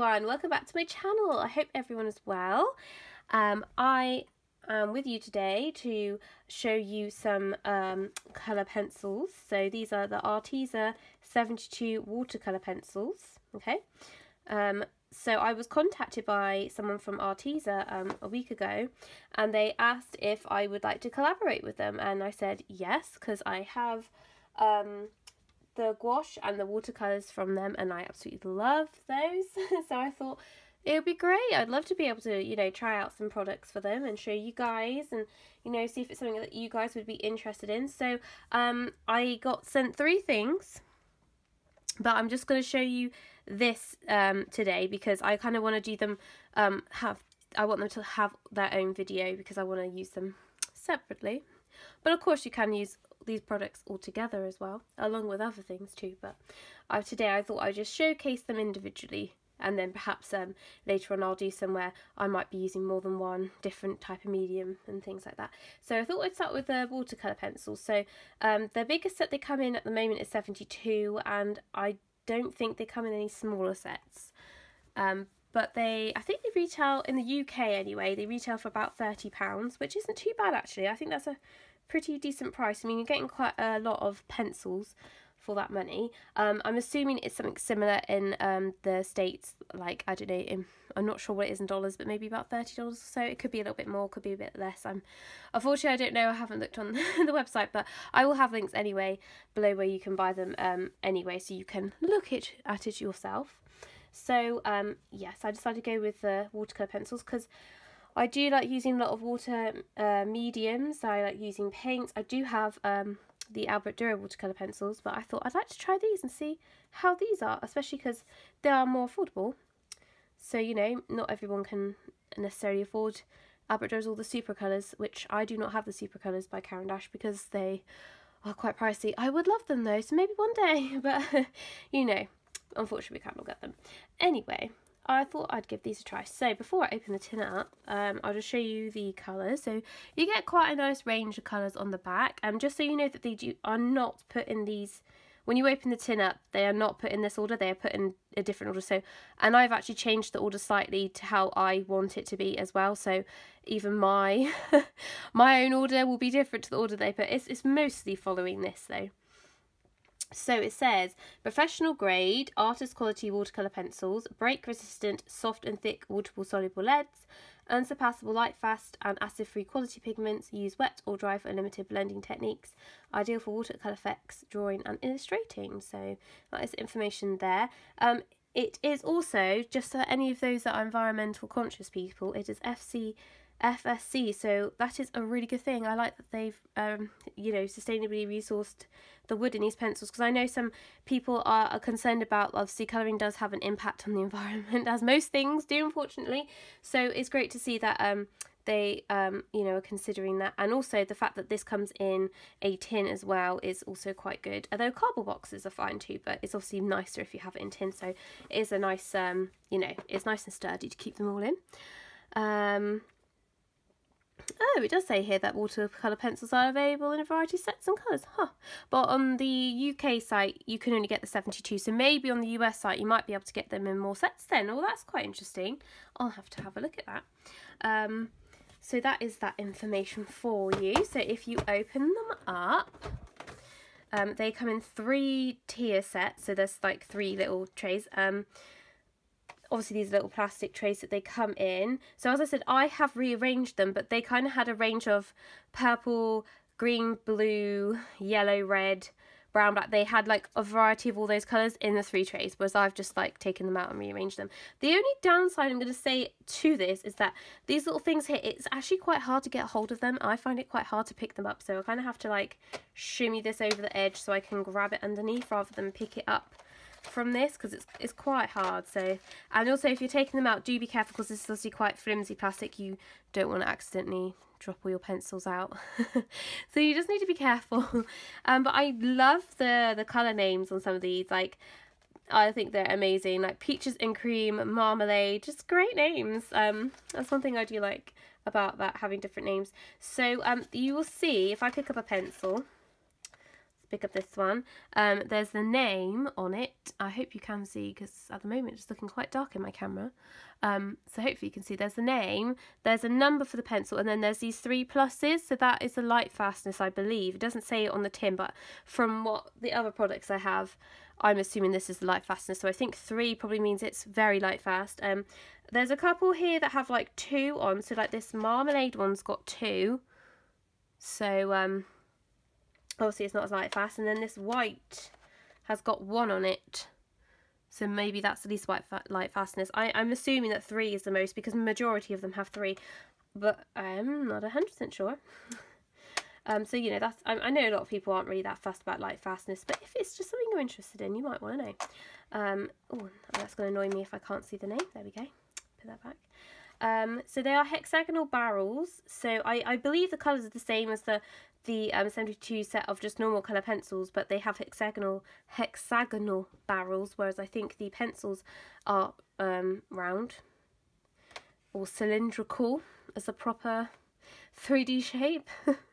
everyone, welcome back to my channel. I hope everyone is well. Um, I am with you today to show you some um, colour pencils. So these are the Arteza 72 watercolour pencils, okay? Um, so I was contacted by someone from Arteza um, a week ago and they asked if I would like to collaborate with them and I said yes because I have um, the gouache and the watercolours from them and I absolutely love those. so I thought it would be great. I'd love to be able to, you know, try out some products for them and show you guys and, you know, see if it's something that you guys would be interested in. So um, I got sent three things, but I'm just going to show you this um, today because I kind of want to do them, um, have, I want them to have their own video because I want to use them separately. But of course you can use these products all together as well, along with other things too. But uh, today I thought I'd just showcase them individually and then perhaps um, later on I'll do somewhere I might be using more than one different type of medium and things like that. So I thought I'd start with the watercolour pencils. So um, the biggest set they come in at the moment is 72 and I don't think they come in any smaller sets. Um, but they, I think they retail, in the UK anyway, they retail for about £30, which isn't too bad actually. I think that's a pretty decent price. I mean, you're getting quite a lot of pencils for that money. Um, I'm assuming it's something similar in um, the States, like, I don't know, in, I'm not sure what it is in dollars, but maybe about $30 or so. It could be a little bit more, could be a bit less. I'm Unfortunately, I don't know, I haven't looked on the website, but I will have links anyway below where you can buy them um, anyway, so you can look it, at it yourself. So, um, yes, I decided to go with the watercolour pencils because I do like using a lot of water uh, mediums. I like using paints. I do have um, the Albert Dürer watercolour pencils, but I thought I'd like to try these and see how these are, especially because they are more affordable. So, you know, not everyone can necessarily afford Albert Dürer's all the super colours, which I do not have the super colours by Caran d'Ache because they are quite pricey. I would love them though, so maybe one day, but you know, unfortunately we can't all get them. Anyway, I thought I'd give these a try. So before I open the tin up, um, I'll just show you the colours. So you get quite a nice range of colours on the back. Um, just so you know that they do, are not put in these, when you open the tin up, they are not put in this order. They are put in a different order. So, and I've actually changed the order slightly to how I want it to be as well. So even my, my own order will be different to the order they put. It's, it's mostly following this though. So it says professional grade artist quality watercolour pencils, break resistant, soft and thick waterable soluble leads, unsurpassable light fast and acid free quality pigments, use wet or dry for limited blending techniques, ideal for watercolour effects, drawing and illustrating. So that is information there. Um, it is also, just for any of those that are environmental conscious people, it is FC FSC. So that is a really good thing. I like that they've, um, you know, sustainably resourced the wood in these pencils because I know some people are, concerned about obviously colouring does have an impact on the environment as most things do unfortunately. So it's great to see that um, they um, you know are considering that and also the fact that this comes in a tin as well is also quite good although cardboard boxes are fine too but it's obviously nicer if you have it in tin so it is a nice um, you know it's nice and sturdy to keep them all in um, Oh, it does say here that watercolour pencils are available in a variety of sets and colours. Huh. But on the UK site, you can only get the 72. So maybe on the US site, you might be able to get them in more sets then. Oh, that's quite interesting. I'll have to have a look at that. Um, so that is that information for you. So if you open them up, um, they come in three tier sets. So there's like three little trays. Um, obviously these little plastic trays that they come in. So as I said, I have rearranged them, but they kind of had a range of purple, green, blue, yellow, red, brown, black. They had like a variety of all those colours in the three trays, whereas I've just like taken them out and rearranged them. The only downside I'm going to say to this is that these little things here, it's actually quite hard to get hold of them. I find it quite hard to pick them up, so I kind of have to like shimmy this over the edge so I can grab it underneath rather than pick it up from this because it's, it's quite hard. So and also if you're taking them out do be careful because this is obviously quite flimsy plastic. You don't want to accidentally drop all your pencils out. So you just need to be careful. Um but I love the the color names on some of these. Like I think they're amazing. Like peaches and cream marmalade just great names. Um that's one thing I do like about that having different names. So um you will see if I pick up a pencil pick up this one. Um, there's the name on it. I hope you can see because at the moment it's looking quite dark in my camera. Um, so hopefully you can see there's the name, there's a number for the pencil, and then there's these three pluses. So that is the light fastness, I believe. It doesn't say it on the tin, but from what the other products I have, I'm assuming this is the light fastness. So I think three probably means it's very light fast. Um, there's a couple here that have like two on. So like this marmalade one's got two. So um, obviously it's not as light fast. And then this white has got one on it. So maybe that's the least white fa light fastness. I, I'm assuming that three is the most because majority of them have three. But I'm not 100% sure. um, so, you know, that's I, I, know a lot of people aren't really that fussed about light fastness. But if it's just something you're interested in, you might want to know. Um, oh, that's going to annoy me if I can't see the name. There we go. Put that back. Um, so they are hexagonal barrels. So I, I believe the colours are the same as the the um, 72 set of just normal colour pencils, but they have hexagonal hexagonal barrels, whereas I think the pencils are um, round or cylindrical as a proper 3D shape.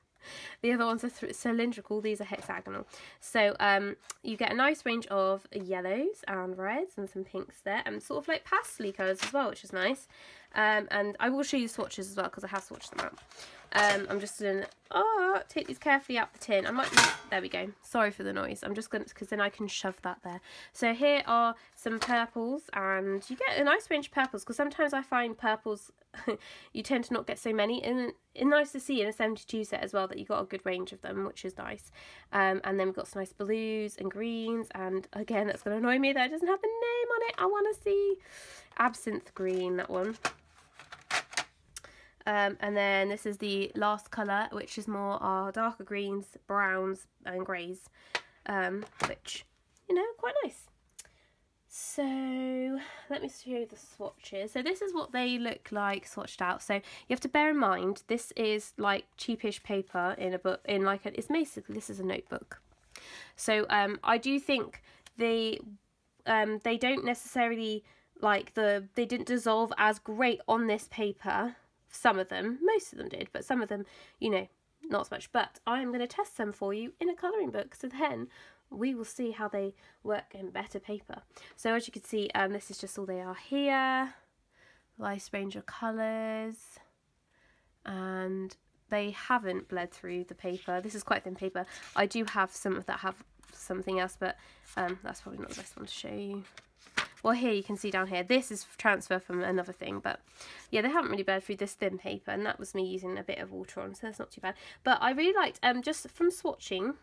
the other ones are cylindrical, these are hexagonal. So um, you get a nice range of yellows and reds and some pinks there, and sort of like pastel colours as well, which is nice. Um, and I will show you swatches as well because I have swatched them out. Um, I'm just going to oh, take these carefully out the tin. I might, there we go. Sorry for the noise. I'm just going to, because then I can shove that there. So here are some purples and you get a nice range of purples because sometimes I find purples, you tend to not get so many. And it's nice to see in a 72 set as well that you got a good range of them, which is nice. Um, and then we've got some nice blues and greens. And again, that's going to annoy me that it doesn't have the name on it. I want to see absinthe green, that one. Um, and then this is the last colour, which is more our darker greens, browns and greys, um, which, you know, quite nice. So let me show you the swatches. So this is what they look like swatched out. So you have to bear in mind, this is like cheapish paper in a book, in like, a, it's basically, this is a notebook. So um, I do think they, um, they don't necessarily like the, they didn't dissolve as great on this paper some of them, most of them did, but some of them, you know, not as much. But I am going to test them for you in a colouring book. So then we will see how they work in better paper. So as you can see, um, this is just all they are here. Nice range of colours. And they haven't bled through the paper. This is quite thin paper. I do have some that have something else, but um, that's probably not the best one to show you well here you can see down here this is transfer from another thing but yeah they haven't really bled through this thin paper and that was me using a bit of water on so that's not too bad. But I really liked um just from swatching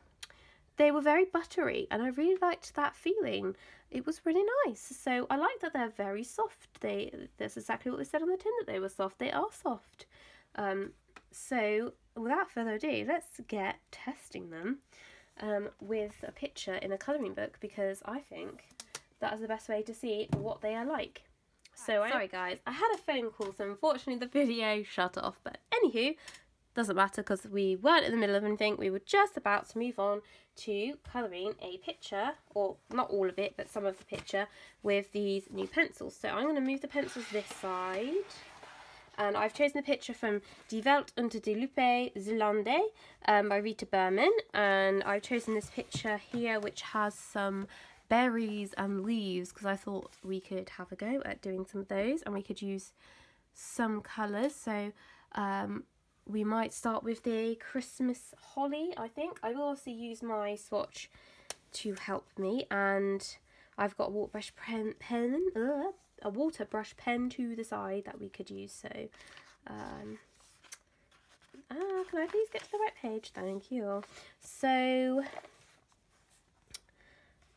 they were very buttery and I really liked that feeling. It was really nice. So I like that they're very soft. They that's exactly what they said on the tin that they were soft. They are soft. Um so without further ado let's get testing them um, with a picture in a colouring book because I think that is the best way to see what they are like. So I, sorry guys, I had a phone call, so unfortunately the video shut off. But anywho, doesn't matter because we weren't in the middle of anything. We were just about to move on to colouring a picture, or not all of it, but some of the picture with these new pencils. So I'm going to move the pencils this side. And I've chosen the picture from Die Welt unter die Lupe Zélande um, by Rita Berman. And I've chosen this picture here, which has some berries and leaves because I thought we could have a go at doing some of those and we could use some colours. So um, we might start with the Christmas holly, I think. I will also use my swatch to help me and I've got a water brush pen, pen uh, a water brush pen to the side that we could use. So, um, ah, can I please get to the right page? Thank you. So,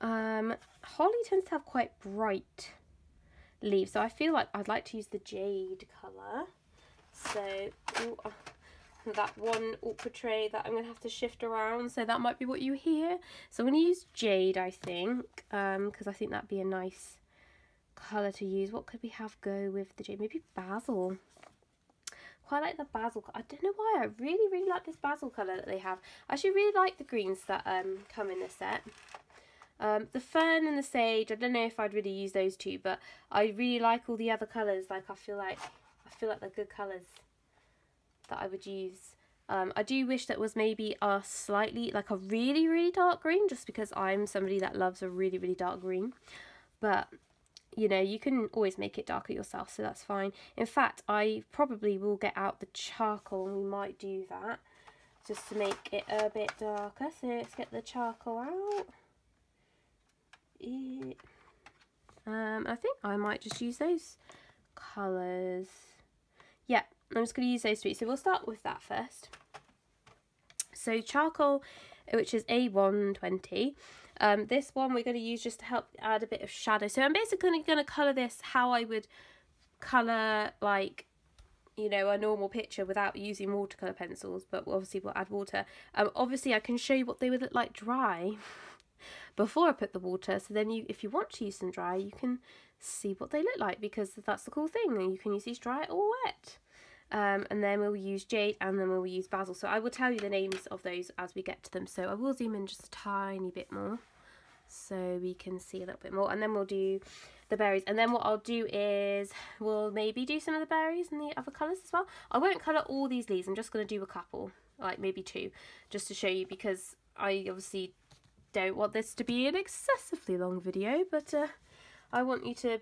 um, holly tends to have quite bright leaves, so I feel like I'd like to use the jade colour. So, ooh, uh, that one awkward tray that I'm going to have to shift around, so that might be what you hear. So I'm going to use jade, I think, because um, I think that'd be a nice colour to use. What could we have go with the jade? Maybe basil. Quite like the basil. I don't know why. I really, really like this basil colour that they have. I actually really like the greens that um, come in this set. Um, the fern and the sage, I don't know if I'd really use those two, but I really like all the other colours. Like I feel like I feel like they're good colours that I would use Um, I do wish that was maybe a slightly, like a really, really dark green, just because I'm somebody that loves a really, really dark green. But, you know, you can always make it darker yourself, so that's fine. In fact, I probably will get out the charcoal and we might do that just to make it a bit darker. So let's get the charcoal out. Um, I think I might just use those colours. Yeah, I'm just going to use those three. So we'll start with that first. So charcoal, which is A120. Um, this one we're going to use just to help add a bit of shadow. So I'm basically going to colour this how I would colour like you know a normal picture without using watercolour pencils but obviously we'll add water um obviously I can show you what they would look like dry before I put the water so then you if you want to use them dry you can see what they look like because that's the cool thing you can use these dry or wet. Um, and then we'll use jade and then we'll use basil. So I will tell you the names of those as we get to them. So I will zoom in just a tiny bit more so we can see a little bit more and then we'll do the berries. And then what I'll do is we'll maybe do some of the berries and the other colours as well. I won't colour all these leaves I'm just going to do a couple like maybe two just to show you because I obviously don't want this to be an excessively long video but uh, I want you to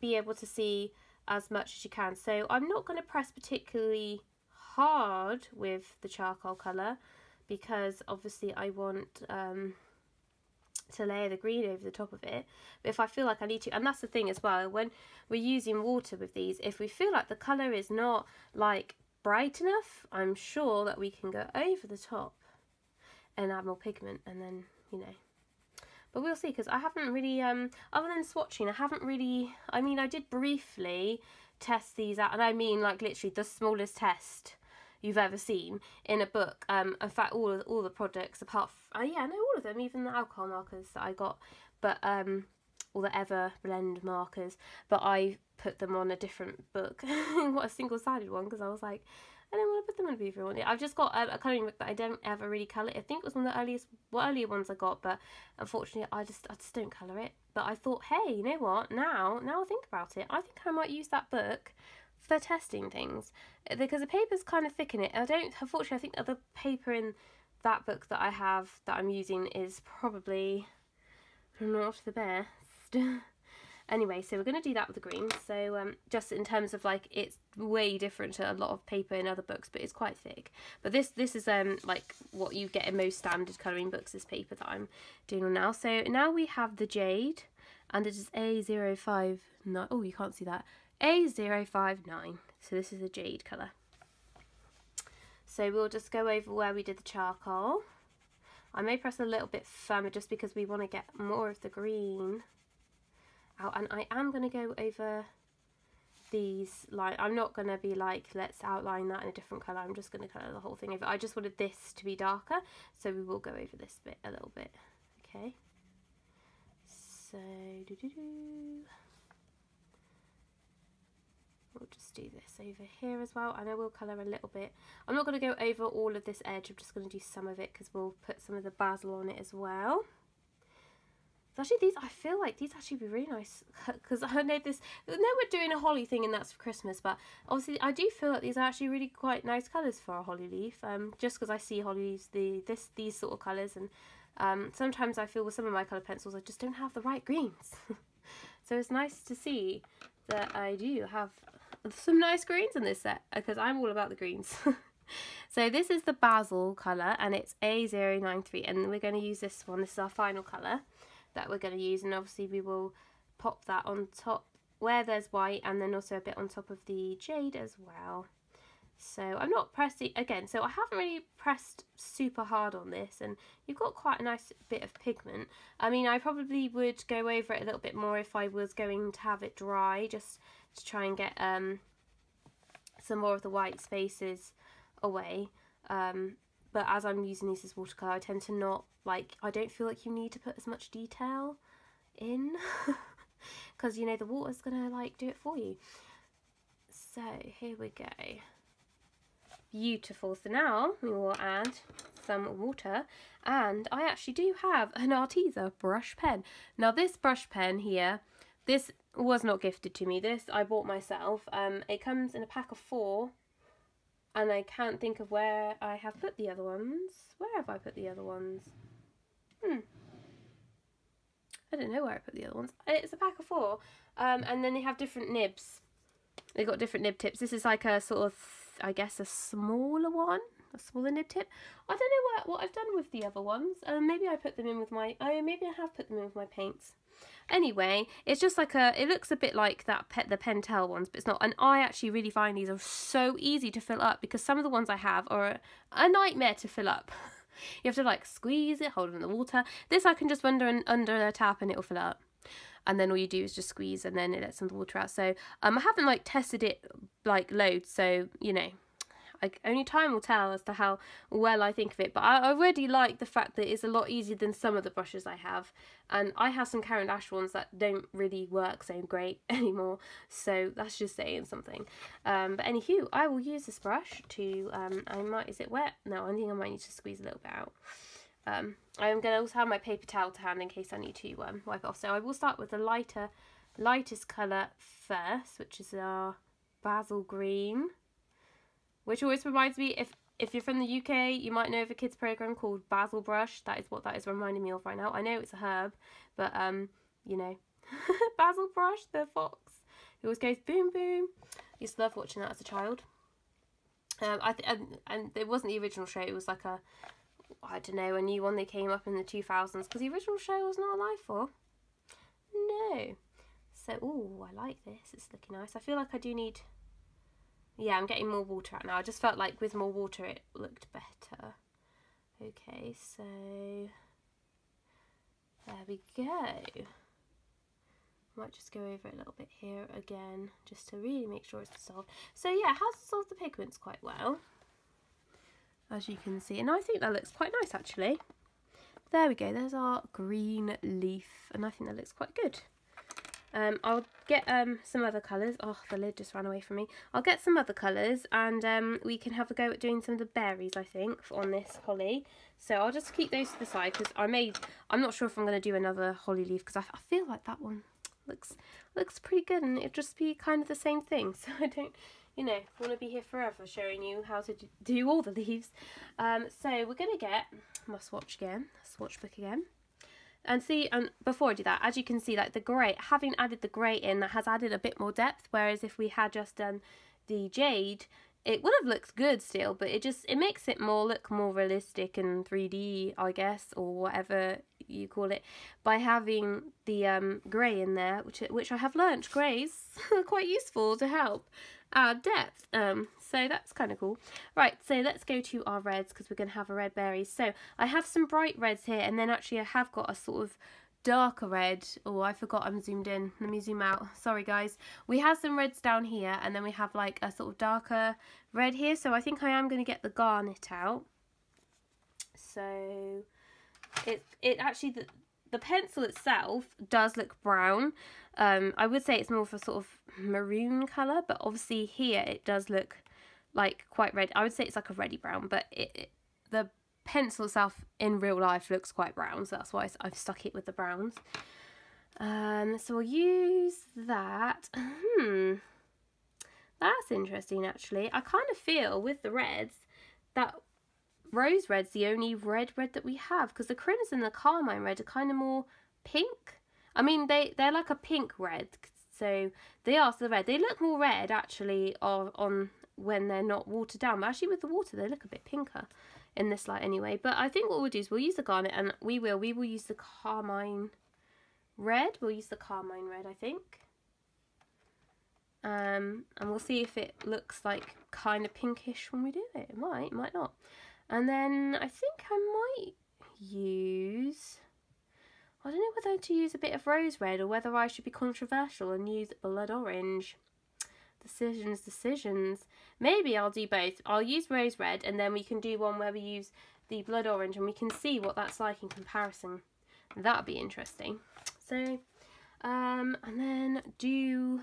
be able to see as much as you can. So I'm not going to press particularly hard with the charcoal colour because obviously I want um, to layer the green over the top of it. But if I feel like I need to and that's the thing as well when we're using water with these if we feel like the colour is not like bright enough I'm sure that we can go over the top and add more pigment and then you know but we'll see because I haven't really um other than swatching I haven't really I mean I did briefly test these out and I mean like literally the smallest test you've ever seen in a book. Um, in fact, all all the products, apart from, uh, yeah, no, all of them, even the alcohol markers that I got, but um, all the Ever Blend markers, but I put them on a different book, what a single-sided one, because I was like, I don't want to put them on a beautiful one. I've just got um, a, a colouring book that I don't ever really colour. I think it was one of the earliest, earlier ones I got, but unfortunately I just I just don't colour it. But I thought, hey, you know what? Now, now I think about it, I think I might use that book for testing things because the paper's kind of thick in it. I don't, unfortunately, I think the paper in that book that I have that I'm using is probably not the best. anyway, so we're going to do that with the green. So um, just in terms of like, it's way different to a lot of paper in other books, but it's quite thick. But this this is um like what you get in most standard colouring books, this paper that I'm doing on now. So now we have the jade, and it is A05, no, oh, you can't see that, a059. So this is a jade colour. So we'll just go over where we did the charcoal. I may press a little bit firmer just because we want to get more of the green out. And I am going to go over these like I'm not going to be like let's outline that in a different colour I'm just going to colour the whole thing over I just wanted this to be darker so we will go over this bit a little bit okay so doo -doo -doo. We'll just do this over here as well and I will colour a little bit. I'm not going to go over all of this edge, I'm just going to do some of it because we'll put some of the basil on it as well. Actually, these I feel like these actually be really nice because I know this. I know we're doing a holly thing and that's for Christmas, but obviously I do feel like these are actually really quite nice colours for a holly leaf. Um, just because I see holly leaves the this these sort of colours, and um, sometimes I feel with some of my colour pencils I just don't have the right greens. so it's nice to see that I do have some nice greens in this set because I'm all about the greens. so this is the basil colour and it's A093 and we're going to use this one. This is our final colour that we're going to use and obviously we will pop that on top where there's white and then also a bit on top of the jade as well. So I'm not pressing, again, so I haven't really pressed super hard on this and you've got quite a nice bit of pigment. I mean, I probably would go over it a little bit more if I was going to have it dry, just to try and get um, some more of the white spaces away. Um, but as I'm using these as watercolour, I tend to not, like, I don't feel like you need to put as much detail in. Because, you know, the water's to, like, do it for you. So, here we go. Beautiful. So now we will add some water and I actually do have an Arteza brush pen. Now this brush pen here, this was not gifted to me. This I bought myself. Um, it comes in a pack of four and I can't think of where I have put the other ones. Where have I put the other ones? Hmm. I don't know where I put the other ones. It's a pack of four. Um, and then they have different nibs. They've got different nib tips. This is like a sort of, I guess, a smaller one. A smaller nib tip. I don't know what, what I've done with the other ones. Um, maybe I put them in with my, oh, maybe I have put them in with my paints. Anyway, it's just like a, it looks a bit like that pet, the Pentel ones, but it's not. And I actually really find these are so easy to fill up because some of the ones I have are a, a nightmare to fill up. you have to like squeeze it, hold it in the water. This I can just under under a tap and it'll fill up. And then all you do is just squeeze and then it lets some water out. So um, I haven't like tested it like loads. So, you know, like only time will tell as to how well I think of it. But I already like the fact that it's a lot easier than some of the brushes I have. And I have some Caran d'Ache ones that don't really work so great anymore. So that's just saying something. Um, but anywho, I will use this brush to, um, I might, is it wet? No, I think I might need to squeeze a little bit out. Um, I'm going to also have my paper towel to hand in case I need to um, wipe off. So I will start with the lighter, lightest colour first, which is our basil green. Which always reminds me, if if you're from the UK, you might know of a kids program called Basil Brush. That is what that is reminding me of right now. I know it's a herb, but um, you know, Basil Brush, the fox, who always goes boom boom. I used to love watching that as a child. Um, I and, and it wasn't the original show. It was like a, I don't know, a new one that came up in the 2000s because the original show was not alive for. No. So, oh, I like this. It's looking nice. I feel like I do need yeah, I'm getting more water out now. I just felt like with more water it looked better. Okay, so there we go. Might just go over a little bit here again, just to really make sure it's dissolved. So yeah, it has dissolved the pigments quite well, as you can see. And I think that looks quite nice actually. There we go, there's our green leaf, and I think that looks quite good. Um, I'll get um, some other colours. Oh, the lid just ran away from me. I'll get some other colours and um, we can have a go at doing some of the berries, I think, on this holly. So I'll just keep those to the side because I made, I'm not sure if I'm going to do another holly leaf because I, I, feel like that one looks looks pretty good and it'd just be kind of the same thing. So I don't, you know, want to be here forever showing you how to do all the leaves. Um, so we're going to get my swatch again, swatch book again. And see, and before I do that, as you can see, like the grey, having added the grey in, that has added a bit more depth, whereas if we had just done the jade, it would have looked good still, but it just, it makes it more, look more realistic and 3D, I guess, or whatever you call it, by having the um, grey in there, which, which I have learnt, greys are quite useful to help add depth. Um, so that's kind of cool. Right, so let's go to our reds because we're going to have a red berry. So I have some bright reds here and then actually I have got a sort of darker red. Oh, I forgot I'm zoomed in. Let me zoom out. Sorry, guys. We have some reds down here and then we have like a sort of darker red here. So I think I am going to get the garnet out. So it, it actually, the, the pencil itself does look brown. Um, I would say it's more of a sort of maroon colour, but obviously here it does look like quite red. I would say it's like a reddy brown, but it, it, the pencil itself in real life looks quite brown, so that's why I've stuck it with the browns. Um, so we'll use that. Hmm, that's interesting actually. I kind of feel with the reds that rose red's the only red red that we have because the crimson and the carmine red are kind of more pink. I mean, they, they're like a pink red, so they are still red. They look more red actually on, on when they're not watered down, but actually with the water they look a bit pinker in this light anyway. But I think what we'll do is we'll use the garnet and we will, we will use the carmine red. We'll use the carmine red, I think. Um, and we'll see if it looks like kind of pinkish when we do it. It might, it might not. And then I think I might use... I don't know whether to use a bit of rose red or whether I should be controversial and use blood orange. Decisions, decisions. Maybe I'll do both. I'll use rose red and then we can do one where we use the blood orange and we can see what that's like in comparison. That'd be interesting. So, um, and then do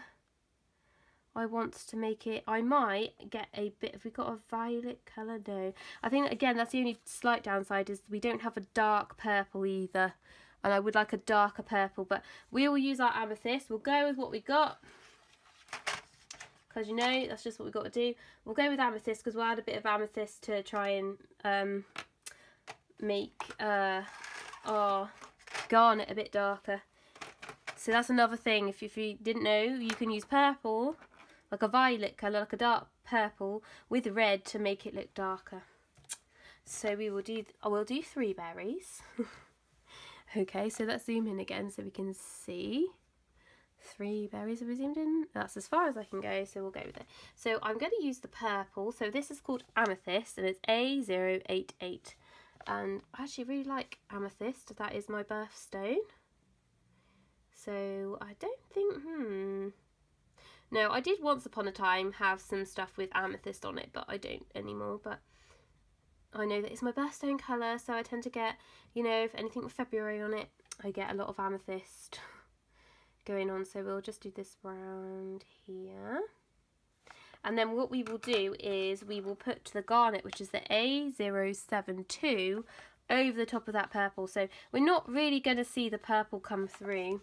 I want to make it, I might get a bit, have we got a violet colour? No. I think, again, that's the only slight downside is we don't have a dark purple either. And I would like a darker purple, but we will use our amethyst. We'll go with what we got. Because you know that's just what we've got to do. We'll go with amethyst because we'll add a bit of amethyst to try and um, make uh, our garnet a bit darker. So that's another thing. If, if you didn't know, you can use purple, like a violet colour, like a dark purple, with red to make it look darker. So we will do, I will do three berries. okay, so let's zoom in again so we can see. Three berries zoomed in? That's as far as I can go, so we'll go with it. So I'm going to use the purple. So this is called Amethyst, and it's A088. And I actually really like Amethyst. That is my birthstone. So I don't think, hmm. No, I did once upon a time have some stuff with amethyst on it, but I don't anymore. But I know that it's my birthstone colour, so I tend to get, you know, if anything with February on it, I get a lot of amethyst going on. So we'll just do this round here. And then what we will do is we will put the garnet, which is the A072, over the top of that purple. So we're not really going to see the purple come through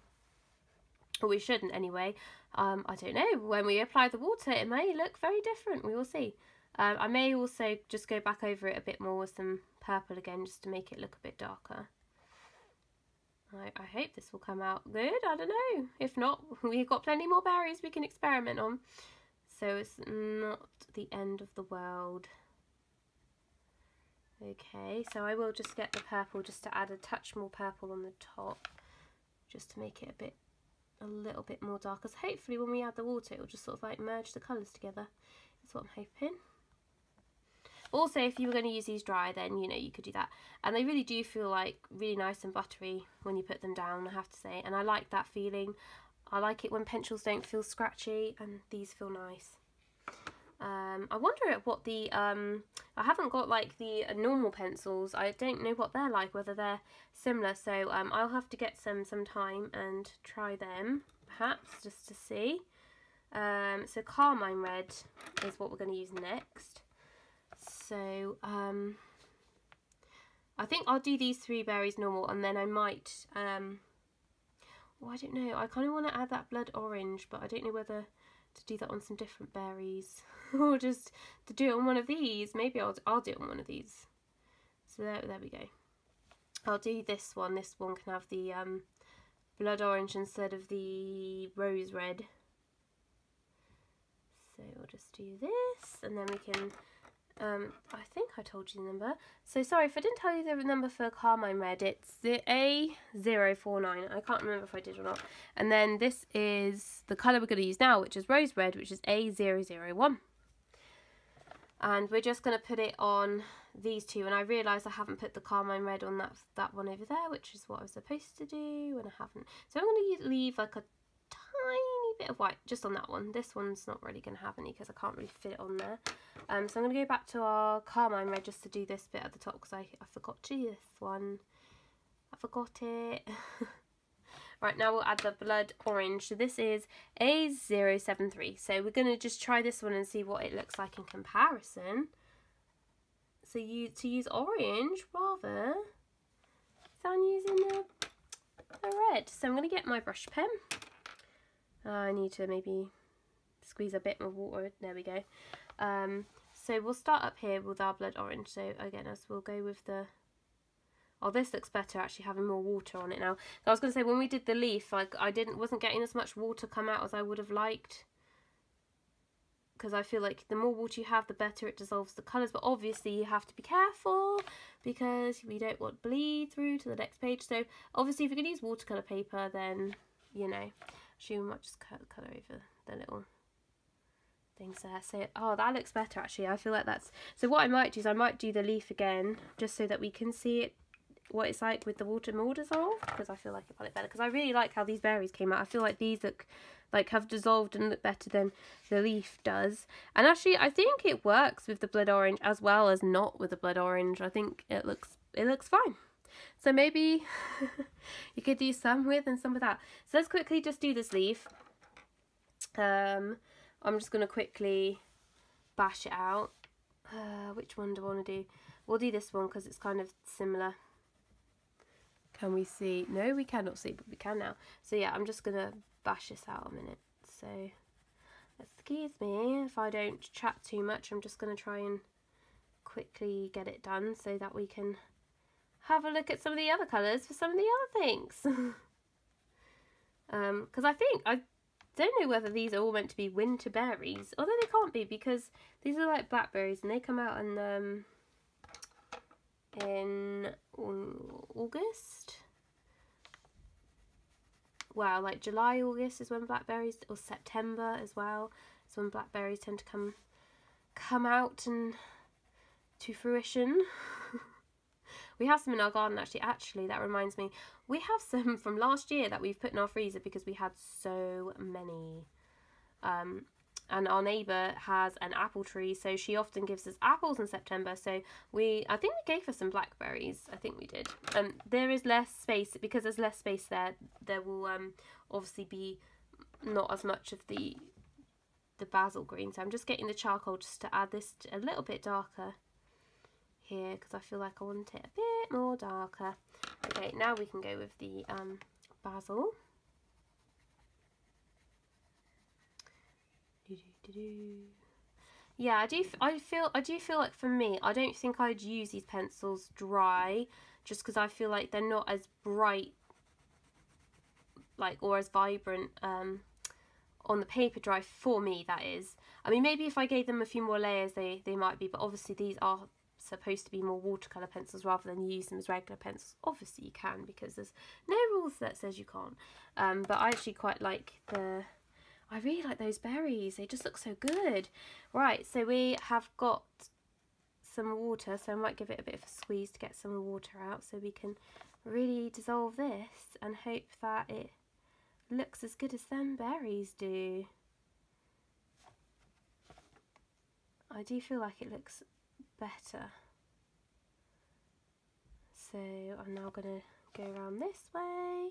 Or we shouldn't anyway. Um, I don't know, when we apply the water it may look very different, we will see. Um, I may also just go back over it a bit more with some purple again just to make it look a bit darker. I, I hope this will come out good, I don't know. If not, we've got plenty more berries we can experiment on. So it's not the end of the world. Okay, so I will just get the purple just to add a touch more purple on the top just to make it a bit a little bit more dark because hopefully when we add the water it will just sort of like merge the colours together that's what I'm hoping also if you were going to use these dry then you know you could do that and they really do feel like really nice and buttery when you put them down I have to say and I like that feeling I like it when pencils don't feel scratchy and these feel nice um, I wonder what the, um, I haven't got like the normal pencils. I don't know what they're like, whether they're similar. So um, I'll have to get some sometime and try them, perhaps, just to see. Um, so Carmine Red is what we're going to use next. So um, I think I'll do these three berries normal and then I might, um, well, I don't know. I kind of want to add that blood orange, but I don't know whether to do that on some different berries or just to do it on one of these. Maybe I'll, I'll do it on one of these. So there, there we go. I'll do this one. This one can have the um, blood orange instead of the rose red. So we'll just do this and then we can um, I think I told you the number. So sorry if I didn't tell you the number for Carmine Red. It's the A049. I can't remember if I did or not. And then this is the colour we're going to use now, which is Rose Red, which is A001. And we're just going to put it on these two. And I realised I haven't put the Carmine Red on that, that one over there, which is what I was supposed to do, and I haven't. So I'm going to leave like a tiny bit of white just on that one. This one's not really going to have any because I can't really fit it on there. Um, so I'm going to go back to our Carmine Red just to do this bit at the top because I, I forgot to do this one. I forgot it. right, now we'll add the blood orange. So this is A073. So we're going to just try this one and see what it looks like in comparison. So you to use orange rather than using the, the red. So I'm going to get my brush pen. Uh, I need to maybe squeeze a bit more water. There we go. Um, so we'll start up here with our blood orange. So again, as we'll go with the... Oh, this looks better actually having more water on it now. I was going to say when we did the leaf, like I didn't wasn't getting as much water come out as I would have liked. Because I feel like the more water you have, the better it dissolves the colours. But obviously you have to be careful because we don't want bleed through to the next page. So obviously if you're going to use watercolour paper, then, you know, actually we might just cut colour over the little things there. So, oh, that looks better actually. I feel like that's, so what I might do is I might do the leaf again just so that we can see it, what it's like with the water more dissolved because I feel like it might look better because I really like how these berries came out. I feel like these look like have dissolved and look better than the leaf does. And actually I think it works with the blood orange as well as not with the blood orange. I think it looks, it looks fine. So maybe you could do some with and some without. So let's quickly just do this leaf. Um, I'm just going to quickly bash it out. Uh, which one do I want to do? We'll do this one because it's kind of similar. Can we see? No, we cannot see, but we can now. So yeah, I'm just going to bash this out a minute. So excuse me if I don't chat too much. I'm just going to try and quickly get it done so that we can have a look at some of the other colours for some of the other things. Because um, I think, I don't know whether these are all meant to be winter berries, although they can't be because these are like blackberries and they come out in, um, in August. Well, like July, August is when blackberries, or September as well, is when blackberries tend to come come out and to fruition. we have some in our garden actually. Actually, that reminds me, we have some from last year that we've put in our freezer because we had so many. Um, and our neighbour has an apple tree, so she often gives us apples in September. So we, I think we gave her some blackberries. I think we did. Um, there is less space because there's less space there. There will um obviously be not as much of the the basil green. So I'm just getting the charcoal just to add this a little bit darker here because I feel like I want it a bit more darker. Okay, now we can go with the um, basil. Yeah, I do. I feel. I do feel like for me, I don't think I'd use these pencils dry, just because I feel like they're not as bright, like or as vibrant um, on the paper dry for me. That is. I mean, maybe if I gave them a few more layers, they they might be. But obviously, these are supposed to be more watercolour pencils rather than use them as regular pencils. Obviously you can because there's no rules that says you can't. Um, but I actually quite like the... I really like those berries. They just look so good. Right, so we have got some water. So I might give it a bit of a squeeze to get some water out so we can really dissolve this and hope that it looks as good as them berries do. I do feel like it looks better. So I'm now going to go around this way.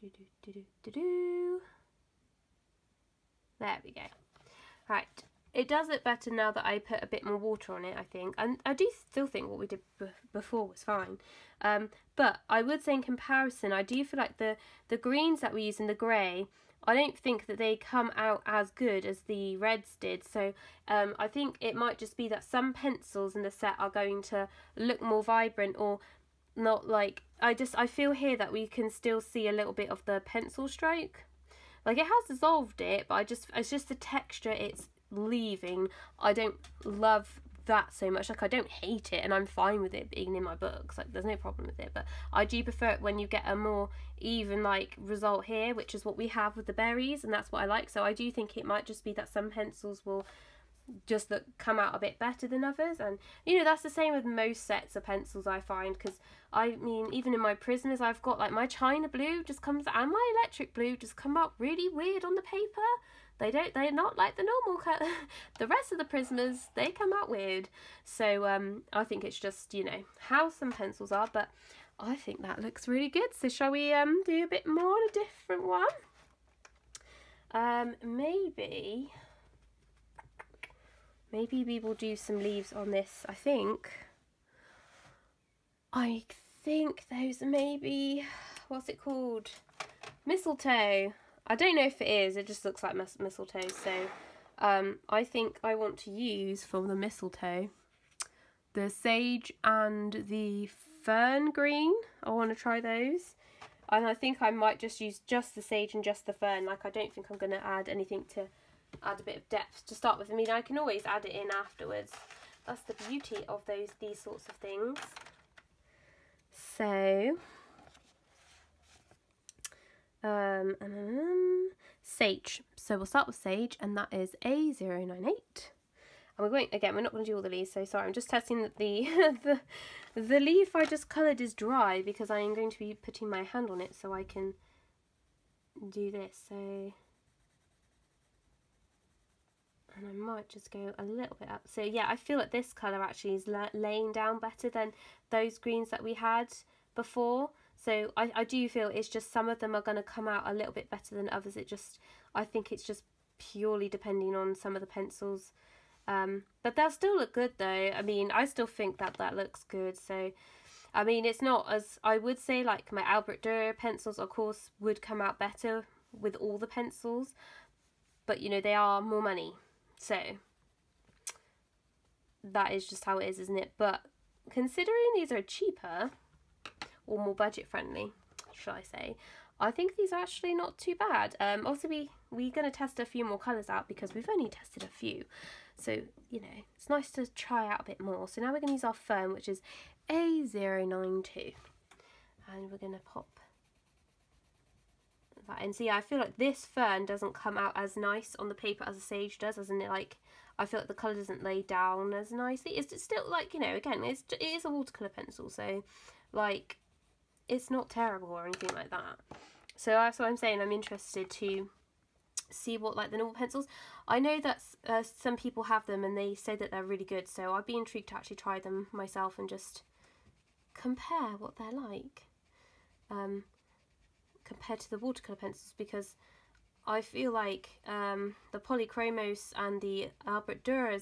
Do, do, do, do, do, do. There we go. Right, it does look better now that I put a bit more water on it, I think. And I do still think what we did before was fine. Um, but I would say in comparison, I do feel like the, the greens that we use in the grey I don't think that they come out as good as the reds did. So um, I think it might just be that some pencils in the set are going to look more vibrant or not like I just I feel here that we can still see a little bit of the pencil stroke. Like it has dissolved it, but I just it's just the texture it's leaving. I don't love that so much. Like I don't hate it and I'm fine with it being in my books. Like there's no problem with it. But I do prefer it when you get a more even like result here, which is what we have with the berries and that's what I like. So I do think it might just be that some pencils will just look come out a bit better than others and you know that's the same with most sets of pencils I find because I mean even in my Prismas I've got like my china blue just comes and my electric blue just come up really weird on the paper they don't. They're not like the normal. cut. the rest of the Prismas, they come out weird. So um, I think it's just you know how some pencils are, but I think that looks really good. So shall we um do a bit more on a different one? Um, maybe. Maybe we will do some leaves on this. I think. I think those maybe. What's it called? Mistletoe. I don't know if it is, it just looks like mis mistletoe. So um, I think I want to use for the mistletoe the sage and the fern green. I want to try those. And I think I might just use just the sage and just the fern. Like I don't think I'm going to add anything to add a bit of depth to start with. I mean, I can always add it in afterwards. That's the beauty of those these sorts of things. So um, um, Sage. So we'll start with Sage, and that is A098. And we're going, again, we're not going to do all the leaves, so sorry, I'm just testing that the, the, the leaf I just coloured is dry, because I am going to be putting my hand on it so I can do this, so... And I might just go a little bit up. So yeah, I feel like this colour actually is laying down better than those greens that we had before. So I, I do feel it's just some of them are going to come out a little bit better than others. It just, I think it's just purely depending on some of the pencils. Um, but they'll still look good though. I mean, I still think that that looks good. So, I mean, it's not as, I would say like my Albert Dürer pencils, of course, would come out better with all the pencils. but you know they are more money so that is just how it is isn't it but considering these are cheaper or more budget friendly shall I say. I think these are actually not too bad. Um also we we're going to test a few more colours out because we've only tested a few. So you know it's nice to try out a bit more. So now we're going to use our fern which is A092 and we're going to pop that and see I feel like this fern doesn't come out as nice on the paper as a sage does in it like I feel like the colour doesn't lay down as nicely. It's still like you know again it's it is a watercolour pencil. So like it's not terrible or anything like that so that's what I'm saying I'm interested to see what like the normal pencils I know that uh, some people have them and they say that they're really good so I'd be intrigued to actually try them myself and just compare what they're like um, compared to the watercolour pencils because I feel like um, the Polychromos and the Albert Dürer,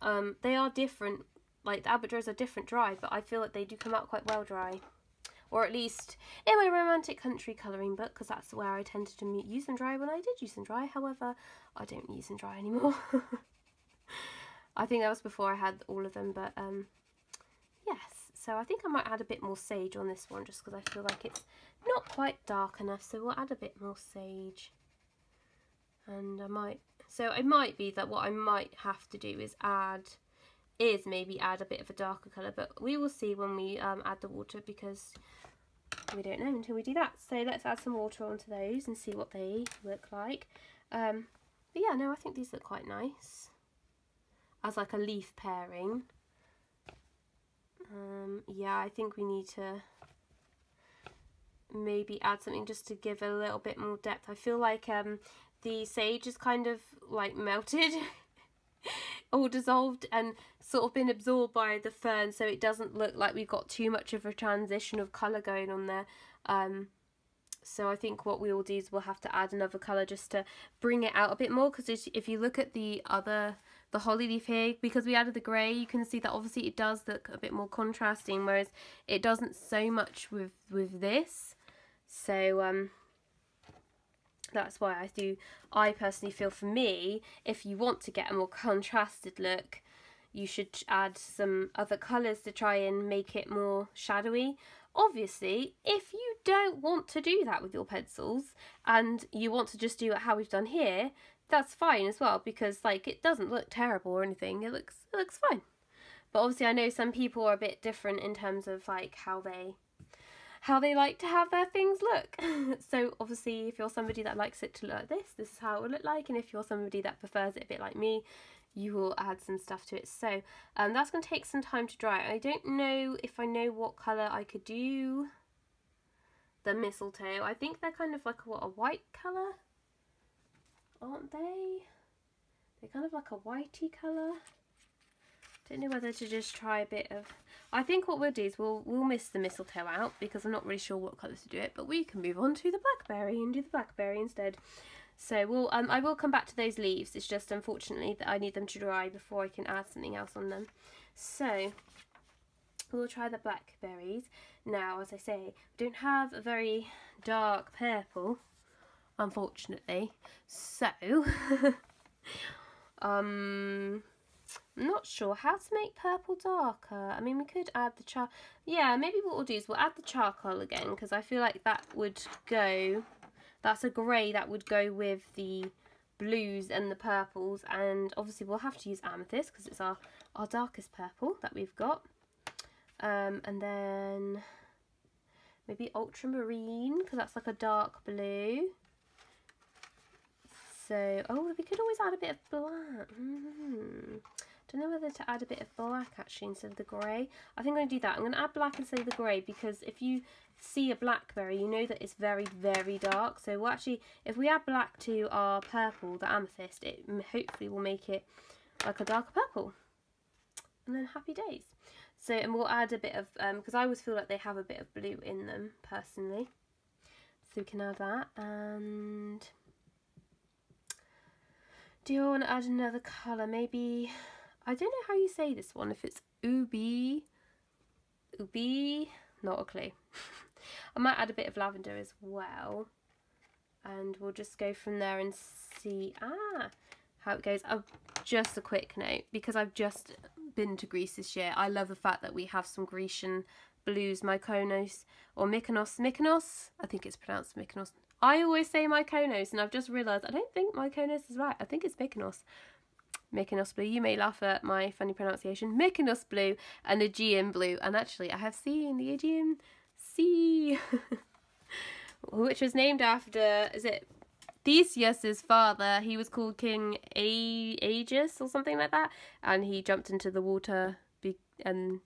um, they are different. Like the Albert Dürers are different dry, but I feel like they do come out quite well dry. Or at least in my romantic country colouring book, because that's where I tended to use them dry when I did use them dry. However, I don't use them dry anymore. I think that was before I had all of them, but um, yes. So I think I might add a bit more sage on this one just because I feel like it's not quite dark enough so we'll add a bit more sage and I might so it might be that what I might have to do is add is maybe add a bit of a darker colour but we will see when we um, add the water because we don't know until we do that. So let's add some water onto those and see what they look like. Um, but yeah no I think these look quite nice as like a leaf pairing. Um, yeah I think we need to maybe add something just to give a little bit more depth. I feel like um, the sage is kind of like melted or dissolved and sort of been absorbed by the fern so it doesn't look like we've got too much of a transition of colour going on there. Um, so I think what we will do is we'll have to add another colour just to bring it out a bit more because if you look at the other, the holly leaf here, because we added the grey, you can see that obviously it does look a bit more contrasting whereas it doesn't so much with, with this. So um, that's why I do, I personally feel for me, if you want to get a more contrasted look, you should add some other colours to try and make it more shadowy. Obviously, if you don't want to do that with your pencils and you want to just do it how we've done here, that's fine as well because like it doesn't look terrible or anything. It looks it looks fine. But obviously I know some people are a bit different in terms of like how they how they like to have their things look. so obviously if you're somebody that likes it to look like this, this is how it will look like. And if you're somebody that prefers it a bit like me, you will add some stuff to it. So um, that's going to take some time to dry. I don't know if I know what colour I could do the mistletoe. I think they're kind of like a, what, a white colour, aren't they? They're kind of like a whitey colour. Don't know whether to just try a bit of... I think what we'll do is we'll, we'll miss the mistletoe out because I'm not really sure what colours to do it. But we can move on to the blackberry and do the blackberry instead. So we'll, um, I will come back to those leaves. It's just unfortunately that I need them to dry before I can add something else on them. So we'll try the blackberries. Now, as I say, we don't have a very dark purple, unfortunately. So, um, I'm not sure how to make purple darker. I mean, we could add the char... Yeah, maybe what we'll do is we'll add the charcoal again because I feel like that would go... That's a grey that would go with the blues and the purples and obviously we'll have to use amethyst because it's our, our darkest purple that we've got. Um, and then maybe ultramarine because that's like a dark blue. So, oh, we could always add a bit of black. Mm -hmm. Don't know whether to add a bit of black actually instead of the grey. I think I'm going to do that. I'm going to add black instead of the grey because if you see a blackberry, you know that it's very, very dark. So we'll actually, if we add black to our purple, the amethyst, it hopefully will make it like a darker purple. And then happy days. So, and we'll add a bit of, because um, I always feel like they have a bit of blue in them, personally. So we can add that. And do you want to add another colour? Maybe I don't know how you say this one, if it's ubi, ubi, not a clue. I might add a bit of lavender as well. and we'll just go from there and see ah how it goes. Oh, just a quick note because I've just been to Greece this year. I love the fact that we have some Grecian blues, Mykonos or Mykonos. Mykonos, I think it's pronounced Mykonos. I always say Mykonos, and I've just realised I don't think Mykonos is right. I think it's Mykonos. Mykonos blue. You may laugh at my funny pronunciation. Mykonos blue and the Aegean blue. And actually, I have seen the Aegean Sea, which was named after, is it Theseus's father? He was called King A Aegeus or something like that. And he jumped into the water be and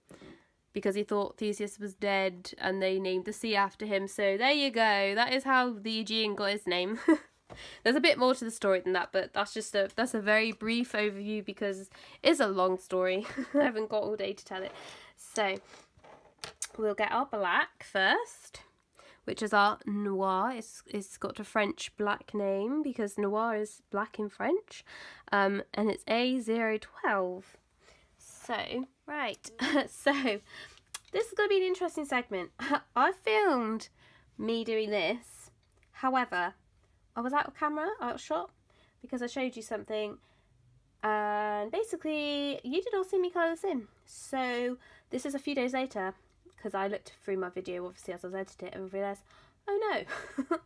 because he thought Theseus was dead and they named the sea after him. So there you go. That is how the Aegean got his name. There's a bit more to the story than that, but that's just a that's a very brief overview because it's a long story. I haven't got all day to tell it. So we'll get our black first, which is our noir. It's, it's got a French black name because noir is black in French. Um, and it's A012. So, right. so, this is going to be an interesting segment. I filmed me doing this. However, I was out of camera, out of shot, because I showed you something. And basically, you did all see me colour this in. So, this is a few days later, because I looked through my video, obviously, as I was editing it, and realised, oh no,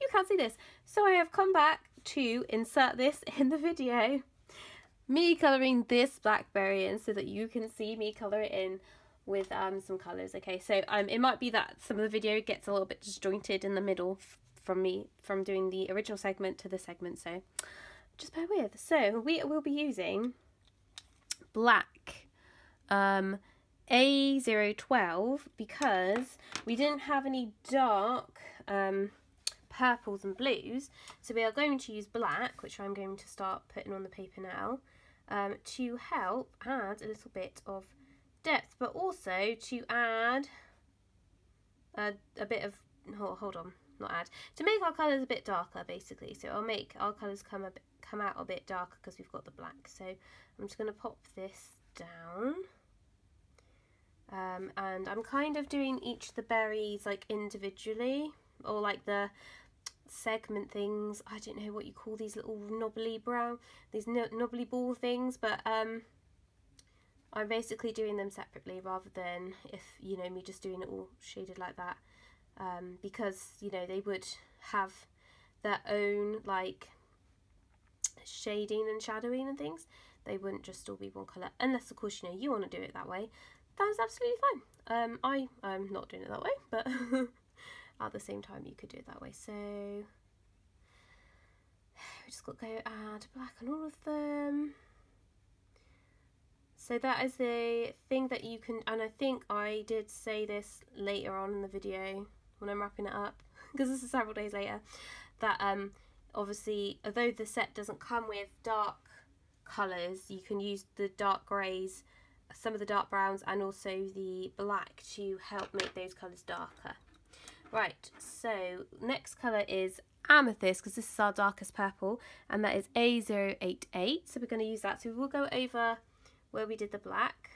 you can't see this. So I have come back to insert this in the video. Me colouring this blackberry in so that you can see me colour it in with um, some colours. Okay, so um, it might be that some of the video gets a little bit disjointed in the middle from me from doing the original segment to the segment so just bear with. So we will be using black um A012 because we didn't have any dark um purples and blues. So we are going to use black which I'm going to start putting on the paper now um, to help add a little bit of depth but also to add a, a bit of hold, hold on not add, to make our colours a bit darker basically. So I'll make our colours come a bit, come out a bit darker because we've got the black. So I'm just going to pop this down. Um, and I'm kind of doing each of the berries like individually or like the segment things. I don't know what you call these little knobbly brown, these knobbly ball things, but um, I'm basically doing them separately rather than if, you know, me just doing it all shaded like that um, because you know they would have their own like shading and shadowing and things. They wouldn't just all be one colour unless of course you know you want to do it that way. That's absolutely fine. Um, I, I'm not doing it that way but at the same time you could do it that way. So we just got to go add black on all of them. So that is the thing that you can and I think I did say this later on in the video when I'm wrapping it up because this is several days later that um obviously although the set doesn't come with dark colours you can use the dark greys some of the dark browns and also the black to help make those colours darker. Right so next colour is amethyst because this is our darkest purple and that is A088 so we're going to use that. So we'll go over where we did the black.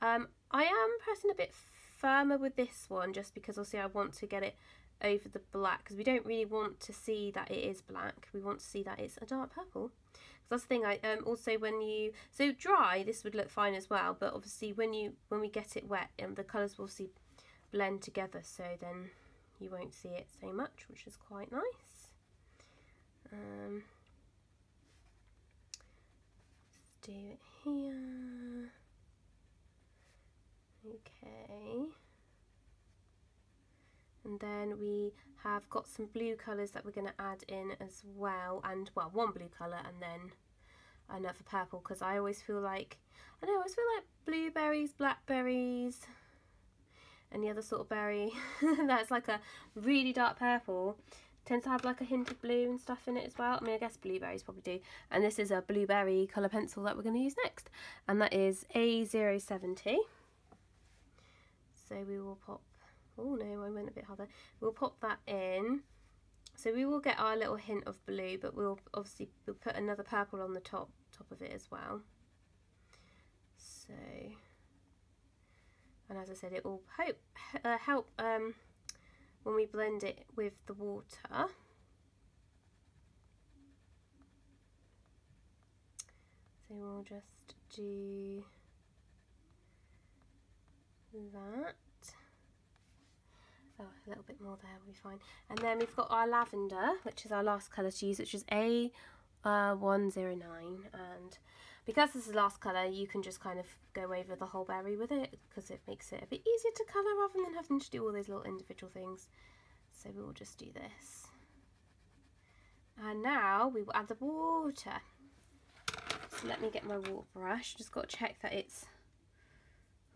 Um, I am pressing a bit firmer with this one just because obviously I want to get it over the black because we don't really want to see that it is black. We want to see that it's a dark purple. That's the thing I um also when you so dry this would look fine as well but obviously when you when we get it wet um, the colors will see blend together so then you won't see it so much which is quite nice. Um let's do it here Okay. And then we have got some blue colours that we're going to add in as well. And, well, one blue colour and then another purple. Because I always feel like, I know, I always feel like blueberries, blackberries, any other sort of berry that's like a really dark purple tends to have like a hint of blue and stuff in it as well. I mean, I guess blueberries probably do. And this is a blueberry colour pencil that we're going to use next. And that is A070 so we will pop oh no I went a bit harder. We'll pop that in. So we will get our little hint of blue but we'll obviously we'll put another purple on the top top of it as well. So and as I said it will hope uh, help um, when we blend it with the water. So we'll just do that. Oh, a little bit more there will be fine. And then we've got our lavender, which is our last colour to use, which is A109. and because this is the last colour, you can just kind of go over the whole berry with it because it makes it a bit easier to colour rather than having to do all those little individual things. So we will just do this. And now we will add the water. So let me get my water brush. Just got to check that it's...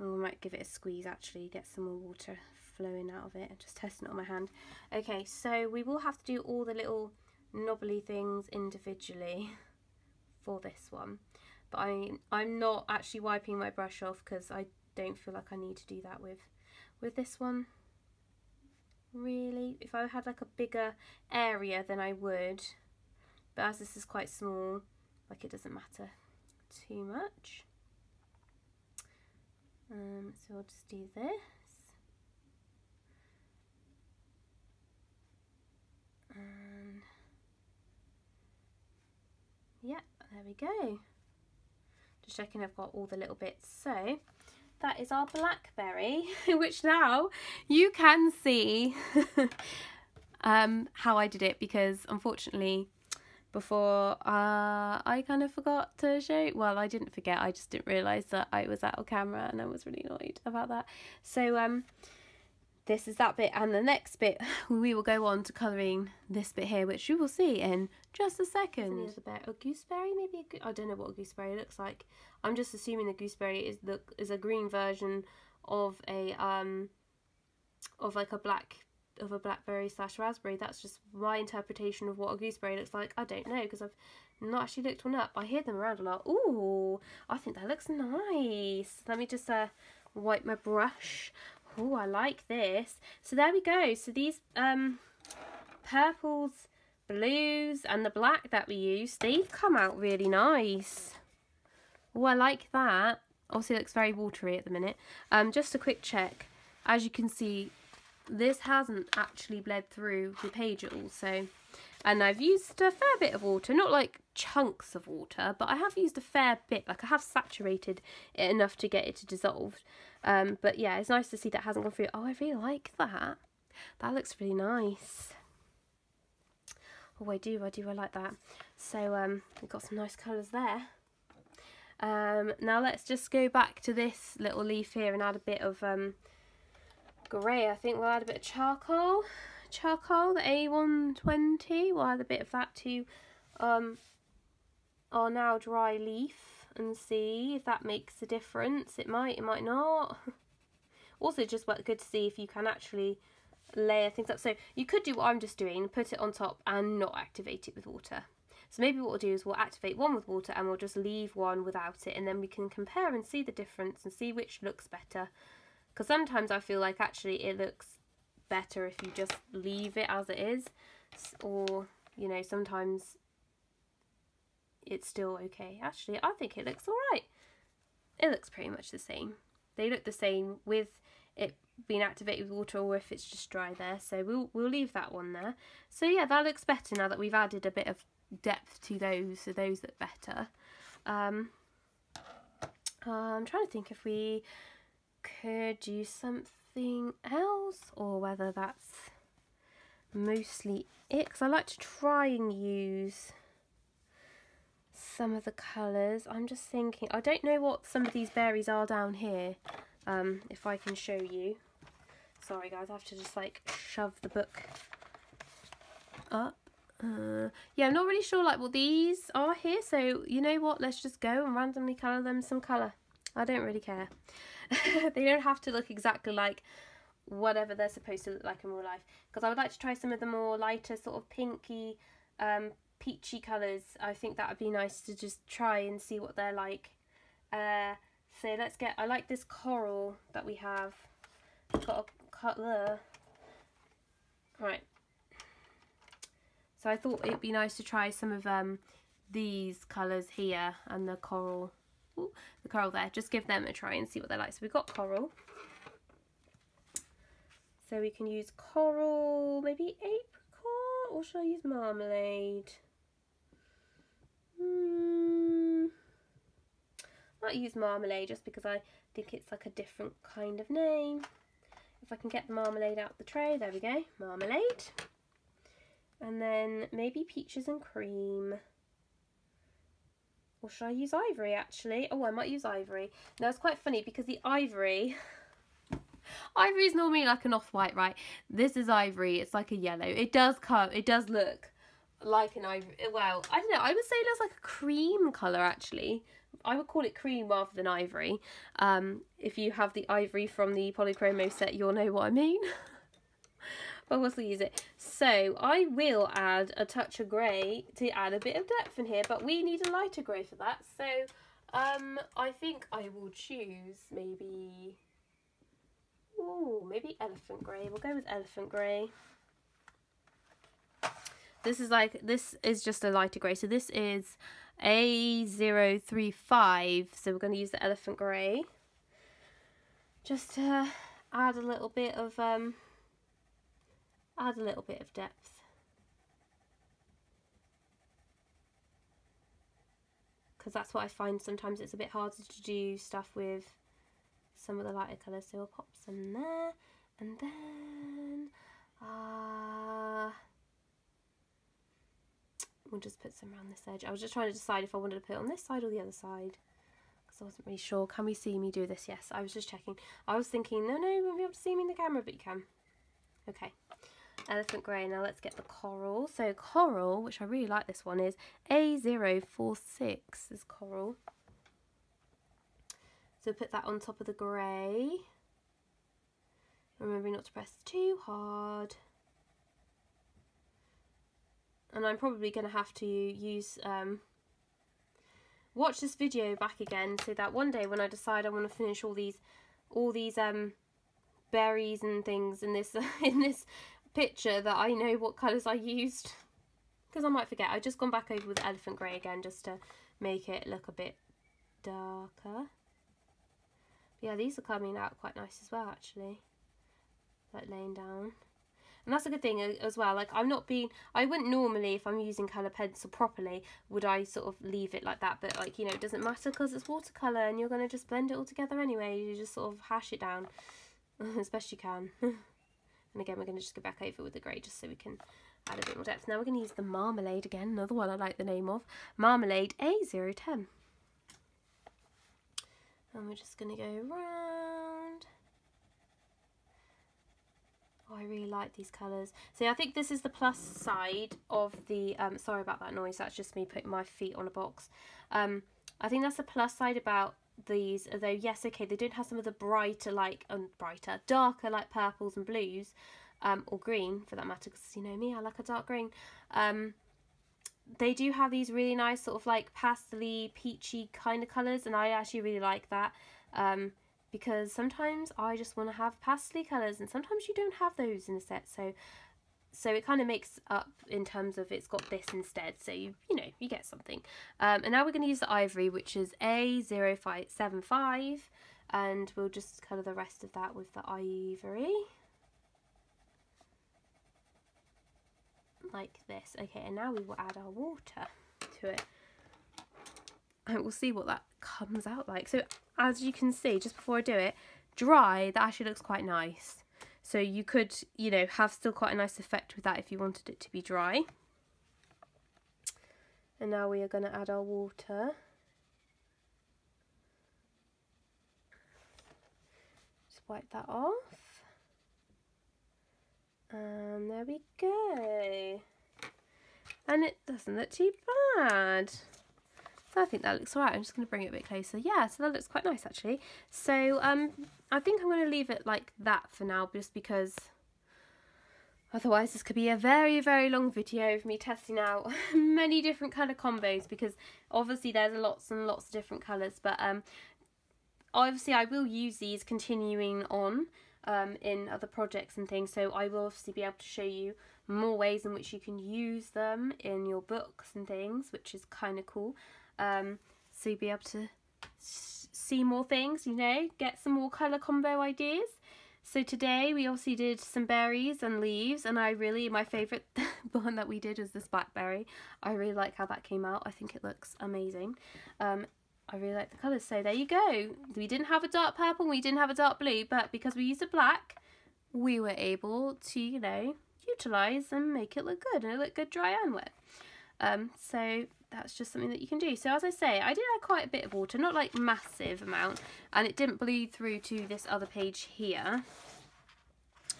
Oh, I might give it a squeeze actually, get some more water flowing out of it. Just testing it on my hand. Okay, so we will have to do all the little knobbly things individually for this one. But I, I'm not actually wiping my brush off because I don't feel like I need to do that with, with this one. Really, if I had like a bigger area then I would. But as this is quite small, like it doesn't matter too much. Um, so I'll just do this. And yeah, there we go. Just checking I've got all the little bits. So that is our blackberry, which now you can see um, how I did it because unfortunately before uh, I kind of forgot to show well I didn't forget I just didn't realise that I was out of camera and I was really annoyed about that so um this is that bit and the next bit we will go on to colouring this bit here which you will see in just a second. A gooseberry maybe I don't know what a gooseberry looks like. I'm just assuming the gooseberry is the is a green version of a um of like a black of a blackberry slash raspberry. That's just my interpretation of what a gooseberry looks like. I don't know because I've not actually looked one up. I hear them around a lot. Ooh, I think that looks nice. Let me just uh, wipe my brush Oh, I like this. So there we go. So these um, purples, blues and the black that we used, they've come out really nice. Oh, I like that. Also looks very watery at the minute. Um, just a quick check. As you can see, this hasn't actually bled through the page at all. So, and I've used a fair bit of water, not like chunks of water, but I have used a fair bit. Like I have saturated it enough to get it to dissolve. Um, but yeah, it's nice to see that hasn't gone through. Oh, I really like that. That looks really nice. Oh, I do, I do, I like that. So um, we've got some nice colours there. Um, now let's just go back to this little leaf here and add a bit of um, grey. I think we'll add a bit of charcoal. Charcoal, the A120. We'll add a bit of that to um, our now dry leaf and see if that makes a difference. It might, it might not. also just work good to see if you can actually layer things up. So you could do what I'm just doing, put it on top and not activate it with water. So maybe what we'll do is we'll activate one with water and we'll just leave one without it and then we can compare and see the difference and see which looks better. Because sometimes I feel like actually it looks better if you just leave it as it is or you know sometimes it's still okay. Actually, I think it looks alright. It looks pretty much the same. They look the same with it being activated with water or if it's just dry there. So we'll, we'll leave that one there. So yeah, that looks better now that we've added a bit of depth to those, so those look better. Um, I'm trying to think if we could do something else or whether that's mostly it because I like to try and use some of the colours. I'm just thinking, I don't know what some of these berries are down here, um, if I can show you. Sorry guys, I have to just like shove the book up. Uh, yeah, I'm not really sure like what these are here, so you know what, let's just go and randomly colour them some colour. I don't really care. they don't have to look exactly like whatever they're supposed to look like in real life because I would like to try some of the more lighter sort of pinky um, peachy colours. I think that would be nice to just try and see what they're like. Uh, so let's get, I like this coral that we have. Got a cut there. Right. So I thought it'd be nice to try some of um, these colours here and the coral, ooh, coral there. Just give them a try and see what they're like. So we've got coral. So we can use coral, maybe apricot, or should I use marmalade? Hmm. Might use marmalade just because I think it's like a different kind of name. If I can get the marmalade out the tray, there we go, marmalade. And then maybe peaches and cream. Or should I use ivory actually? Oh, I might use ivory. Now it's quite funny because the ivory, ivory is normally like an off-white, right? This is ivory. It's like a yellow. It does come, it does look like an ivory. Well, I don't know. I would say it looks like a cream colour actually. I would call it cream rather than ivory. Um, if you have the ivory from the Polychromo set, you'll know what I mean. but we'll still use it. So I will add a touch of grey to add a bit of depth in here, but we need a lighter grey for that. So um, I think I will choose maybe, oh, maybe elephant grey. We'll go with elephant grey. This is like, this is just a lighter grey. So this is A035. So we're going to use the elephant grey. Just to add a little bit of, um, add a little bit of depth. Because that's what I find sometimes it's a bit harder to do stuff with some of the lighter colours. So we'll pop some there. And then, uh, We'll just put some around this edge. I was just trying to decide if I wanted to put it on this side or the other side. Because I wasn't really sure. Can we see me do this? Yes, I was just checking. I was thinking, no, no, you won't be able to see me in the camera, but you can. Okay. Elephant grey. Now let's get the coral. So coral, which I really like this one, is A046 is coral. So put that on top of the grey. Remember not to press too hard and I'm probably going to have to use um, watch this video back again so that one day when I decide I want to finish all these all these um, berries and things in this in this picture that I know what colours I used because I might forget. I've just gone back over with elephant grey again just to make it look a bit darker. But yeah, these are coming out quite nice as well actually, like laying down. And that's a good thing uh, as well. Like I'm not being, I wouldn't normally, if I'm using colour pencil properly, would I sort of leave it like that. But like, you know, it doesn't matter because it's watercolour and you're going to just blend it all together anyway. You just sort of hash it down as best you can. and again, we're going to just go back over with the grey just so we can add a bit more depth. Now we're going to use the Marmalade again, another one I like the name of. Marmalade A010. And we're just going to go round Oh, I really like these colours. See, I think this is the plus side of the... Um, sorry about that noise. That's just me putting my feet on a box. Um, I think that's the plus side about these. Although, yes, okay, they don't have some of the brighter, like... Um, brighter, darker, like purples and blues. Um, or green, for that matter. Because, you know me, I like a dark green. Um, they do have these really nice sort of like pastely, peachy kind of colours. And I actually really like that. Um, because sometimes I just want to have pastel colours and sometimes you don't have those in a set so so it kind of makes up in terms of it's got this instead so you you know you get something. Um, and now we're going to use the ivory which is A0575 and we'll just colour the rest of that with the ivory. Like this okay and now we will add our water to it. And we'll see what that comes out like. So as you can see, just before I do it, dry, that actually looks quite nice. So you could, you know, have still quite a nice effect with that if you wanted it to be dry. And now we are going to add our water. Just wipe that off. And there we go. And it doesn't look too bad. So I think that looks alright. I'm just going to bring it a bit closer. Yeah, so that looks quite nice actually. So um, I think I'm going to leave it like that for now just because otherwise this could be a very, very long video of me testing out many different colour combos because obviously there's lots and lots of different colours. But um, obviously I will use these continuing on um, in other projects and things. So I will obviously be able to show you more ways in which you can use them in your books and things, which is kind of cool um, so you'll be able to see more things, you know, get some more colour combo ideas. So today we obviously did some berries and leaves and I really, my favourite one that we did was this blackberry. I really like how that came out. I think it looks amazing. Um, I really like the colours. So there you go. We didn't have a dark purple, we didn't have a dark blue, but because we used a black, we were able to, you know, utilise and make it look good. And it looked good dry and wet. Um, so that's just something that you can do. So as I say, I did add quite a bit of water, not like massive amount, and it didn't bleed through to this other page here.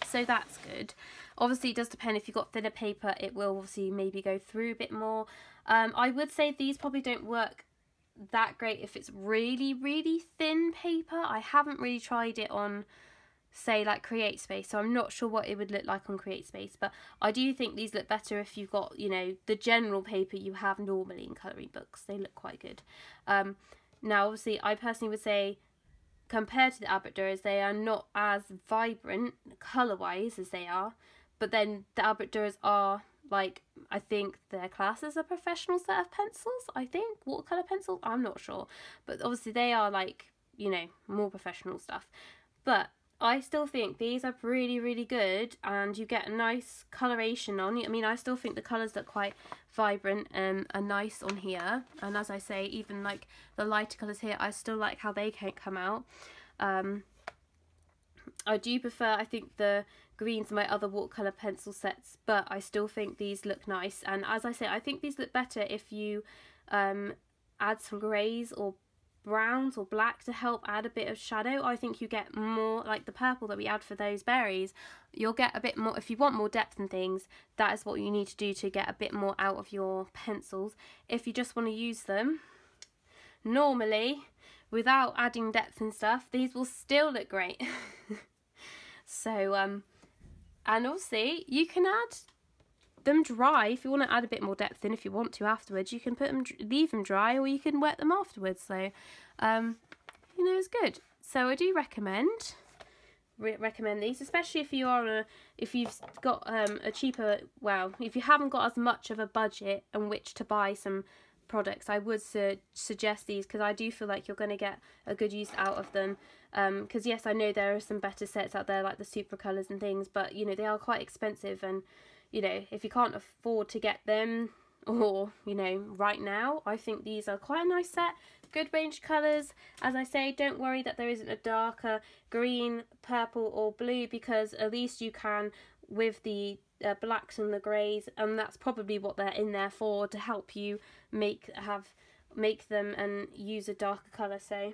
So that's good. Obviously, it does depend if you've got thinner paper, it will obviously maybe go through a bit more. Um, I would say these probably don't work that great if it's really, really thin paper. I haven't really tried it on say like CreateSpace. So I'm not sure what it would look like on CreateSpace but I do think these look better if you've got you know the general paper you have normally in colouring books. They look quite good. Um, now obviously I personally would say compared to the Albert Durers they are not as vibrant colour wise as they are but then the Albert Durers are like I think their class is a professional set of pencils I think. Watercolour pencils? I'm not sure. But obviously they are like you know more professional stuff. But I still think these are really, really good and you get a nice coloration on. I mean, I still think the colours look quite vibrant and are nice on here. And as I say, even like the lighter colours here, I still like how they can come out. Um, I do prefer, I think, the greens my other watercolour pencil sets, but I still think these look nice. And as I say, I think these look better if you um, add some greys or browns or black to help add a bit of shadow. I think you get more, like the purple that we add for those berries, you'll get a bit more, if you want more depth and things, that is what you need to do to get a bit more out of your pencils. If you just want to use them, normally, without adding depth and stuff, these will still look great. so, um, and obviously you can add them dry if you want to add a bit more depth in if you want to afterwards you can put them leave them dry or you can wet them afterwards so um, you know it's good. So I do recommend re recommend these especially if you are a if you've got um, a cheaper well if you haven't got as much of a budget on which to buy some products I would su suggest these because I do feel like you're going to get a good use out of them. Because um, yes I know there are some better sets out there like the Supracolors and things but you know they are quite expensive and you know, if you can't afford to get them or, you know, right now, I think these are quite a nice set. Good range colours. As I say, don't worry that there isn't a darker green, purple or blue because at least you can with the uh, blacks and the greys and that's probably what they're in there for to help you make have make them and use a darker colour so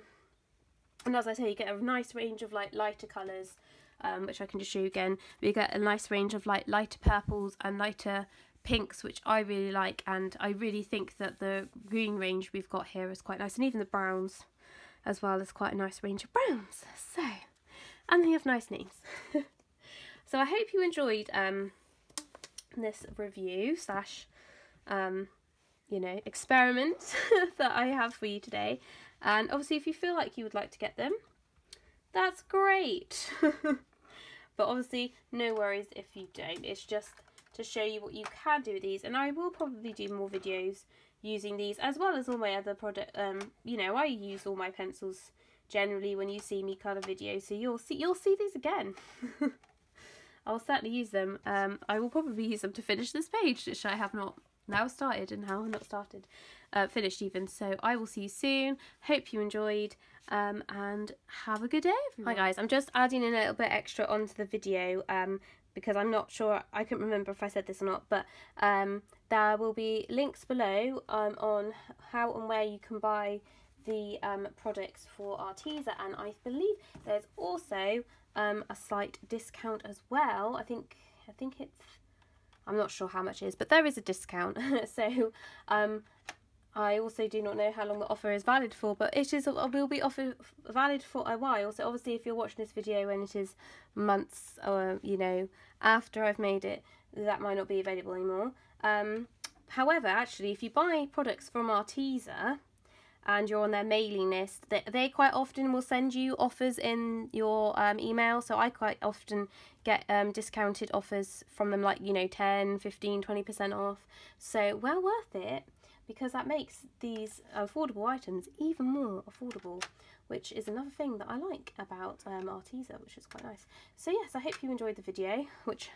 and as I say you get a nice range of like lighter colours um, which I can just show you again. We get a nice range of like lighter purples and lighter pinks, which I really like, and I really think that the green range we've got here is quite nice, and even the browns as well is quite a nice range of browns. So, and they have nice names. so I hope you enjoyed um, this review slash, um, you know, experiment that I have for you today. And obviously, if you feel like you would like to get them, that's great. But obviously, no worries if you don't. It's just to show you what you can do with these. And I will probably do more videos using these as well as all my other product. Um, you know, I use all my pencils generally when you see me colour videos. So you'll see, you'll see these again. I'll certainly use them. Um, I will probably use them to finish this page, which I have not now started and how not started, uh, finished even. So I will see you soon. Hope you enjoyed um, and have a good day everyone. Hi guys, I'm just adding in a little bit extra onto the video um, because I'm not sure, I couldn't remember if I said this or not, but um, there will be links below um, on how and where you can buy the um, products for Arteza and I believe there's also um, a slight discount as well. I think I think it's I'm not sure how much it is, but there is a discount. so um, I also do not know how long the offer is valid for, but it is will be offer valid for a while. So obviously, if you're watching this video when it is months or you know after I've made it, that might not be available anymore. Um, however, actually, if you buy products from Arteza, and you're on their mailing list, they, they quite often will send you offers in your um, email. So I quite often get um, discounted offers from them, like, you know, 10, 15, 20% off. So well worth it because that makes these affordable items even more affordable. which is another thing that I like about um, Arteza, which is quite nice. So yes, I hope you enjoyed the video, which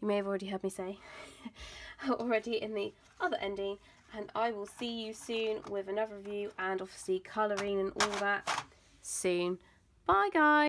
you may have already heard me say already in the other ending. And I will see you soon with another review and obviously colouring and all that soon. Bye guys!